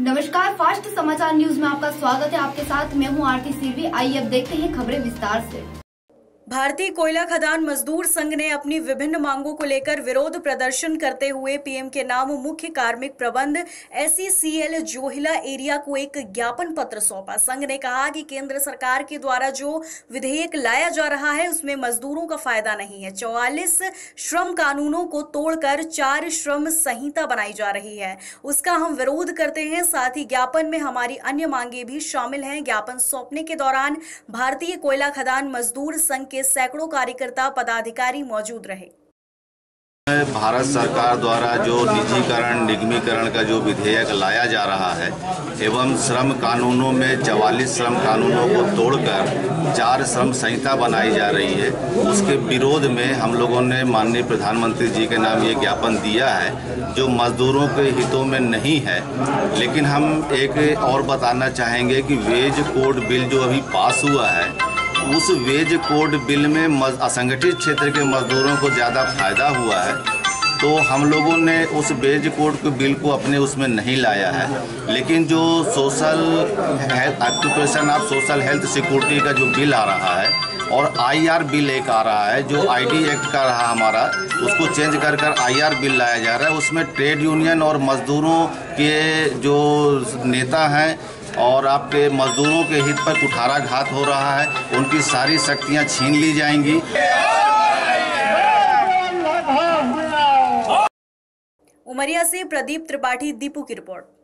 नमस्कार, फास्ट समाचार न्यूज़ में आपका स्वागत है। आपके साथ मैं हूँ आरती सिरवी। आइए अब देखते हैं खबरें विस्तार से। भारतीय कोयला खदान मजदूर संघ ने अपनी विभिन्न मांगों को लेकर विरोध प्रदर्शन करते हुए पीएम के नाम मुख्य कार्मिक प्रबंध एसईसीएल जोहिला एरिया को एक ज्ञापन पत्र सौंपा। संघ ने कहा कि केंद्र सरकार के द्वारा जो विधेयक लाया जा रहा है, उसमें मजदूरों का फ़ायदा नहीं है। चौवालीस श्रम कानूनों को तोड़कर चार श्रम संहिता बनाई जा रही है। उसका हम विरोध करते हैं, साथ ही ज्ञापन में हमारी अन्य मांगे भी शामिल हैं। ज्ञापन सौंपने के दौरान भारतीय कोयला खदान मजदूर संघ के के सैकड़ों कार्यकर्ता पदाधिकारी मौजूद रहे। भारत सरकार द्वारा जो निजीकरण, निगमीकरण का जो विधेयक लाया जा रहा है, एवं श्रम कानूनों में चवालीस श्रम कानूनों को तोड़कर चार श्रम संहिता बनाई जा रही है, उसके विरोध में हम लोगों ने माननीय प्रधानमंत्री जी के नाम ये ज्ञापन दिया है, जो मजदूरों के हितों में नहीं है। लेकिन हम एक और बताना चाहेंगे कि वेज कोड बिल जो अभी पास हुआ है उस वेज कोड बिल में असंगठित क्षेत्र के मजदूरों को ज़्यादा फ़ायदा हुआ है। तो हम लोगों ने उस वेज कोड के, बिल को अपने उसमें नहीं लाया है। लेकिन जो social health, occupation of social health security का जो बिल आ रहा है, और आईआर बिल एक आ रहा है, जो आईडी एक्ट का रहा हमारा, उसको चेंज कर कर आईआर बिल लाया जा रहा है। उसमें ट्रेड यूनियन और मजदूरों के जो नेता हैं और आपके मजदूरों के हित पर कुठाराघात हो रहा है, उनकी सारी शक्तियाँ छीन ली जाएँगी। उमरिया से प्रदीप त्रिपाठी, दीपू की रिपोर्ट।